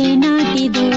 ఏనాటిదో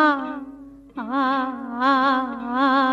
啊啊啊啊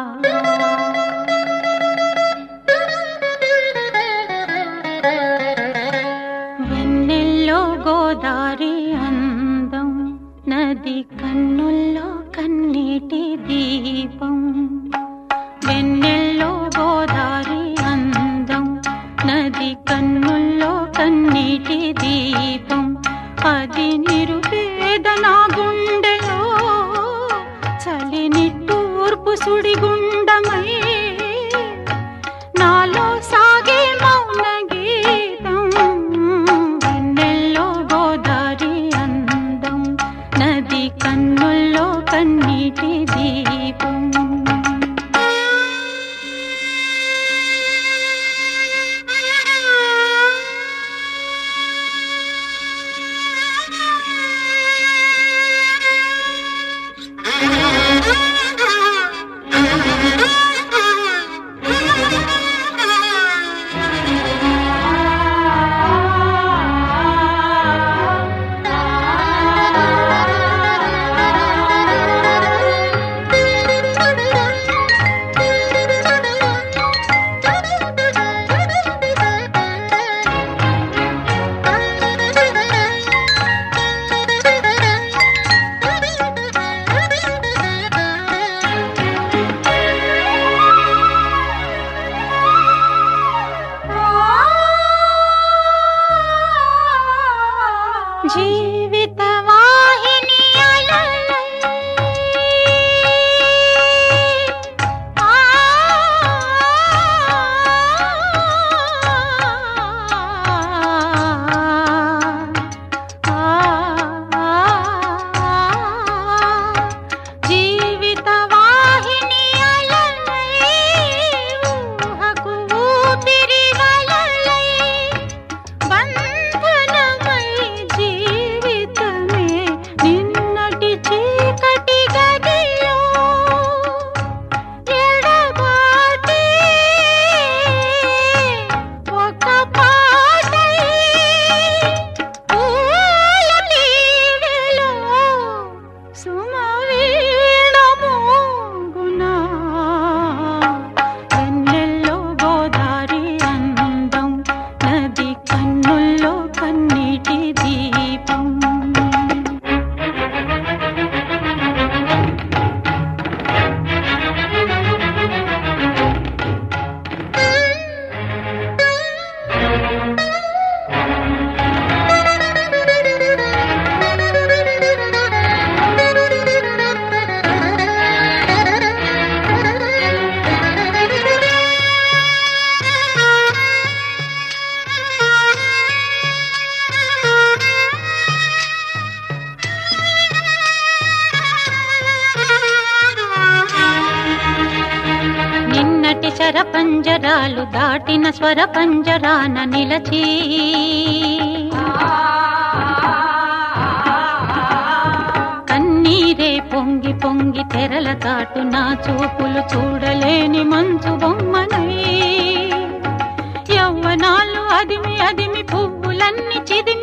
స్వర పంజరాన నిలచి. కన్నీరే పొంగి పొంగి తెరల దాటు నా చూపులు చూడలేని మంచు బొమ్మనై. యవ్వనాలు అదిమి అదిమి పువ్వులన్నీ చిది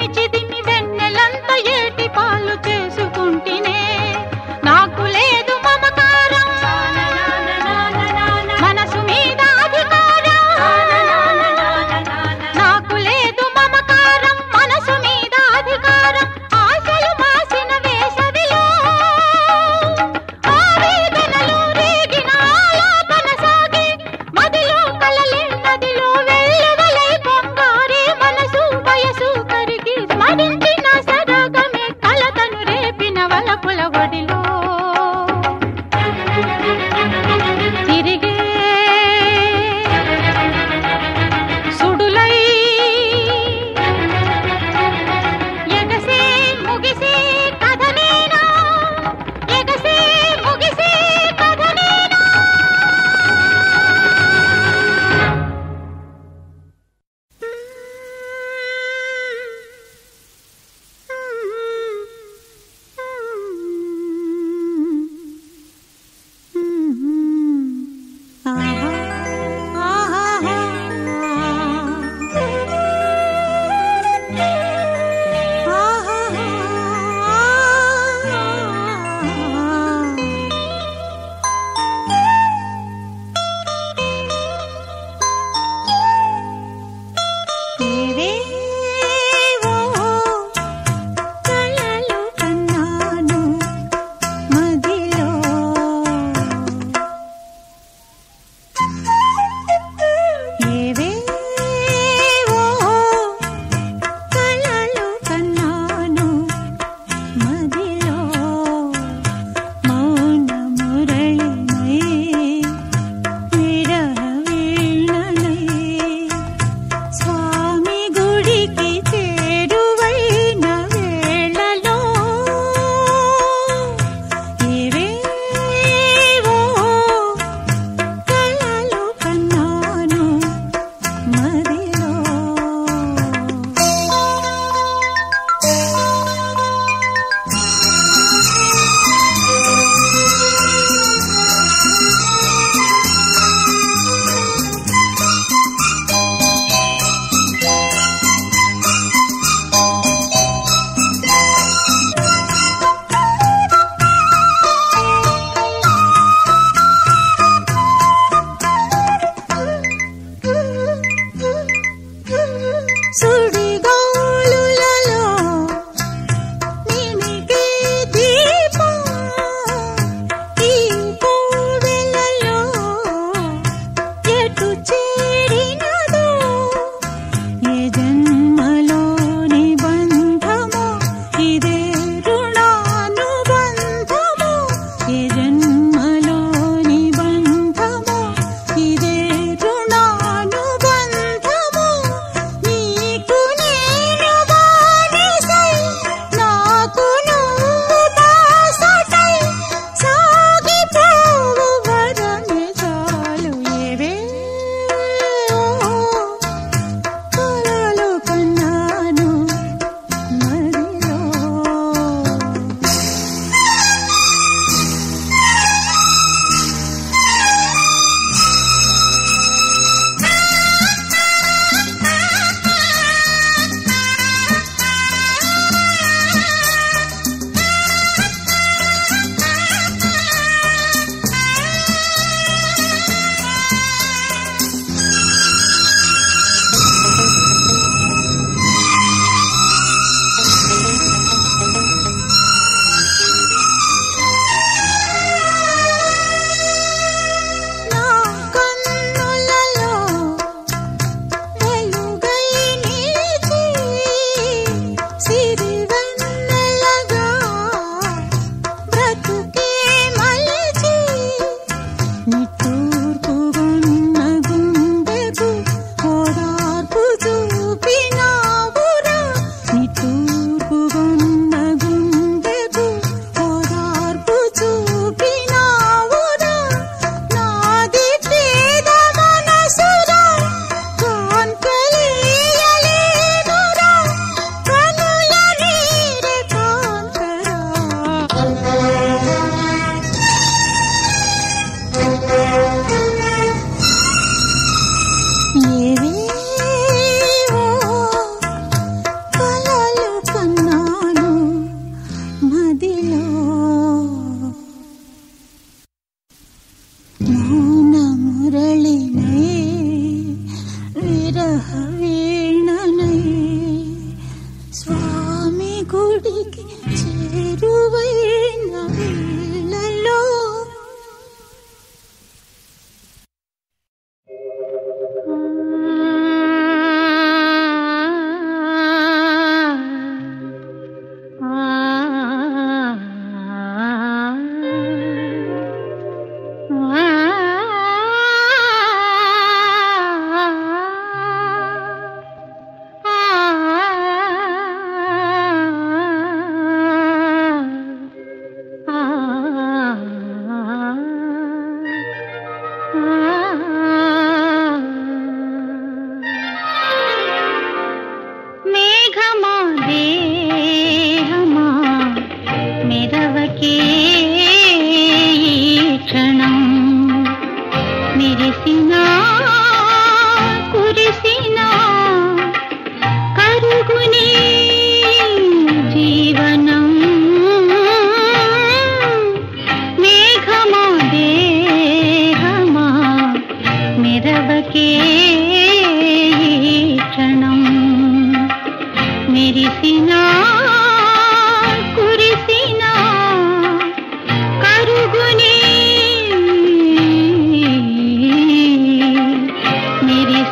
itu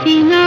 சினா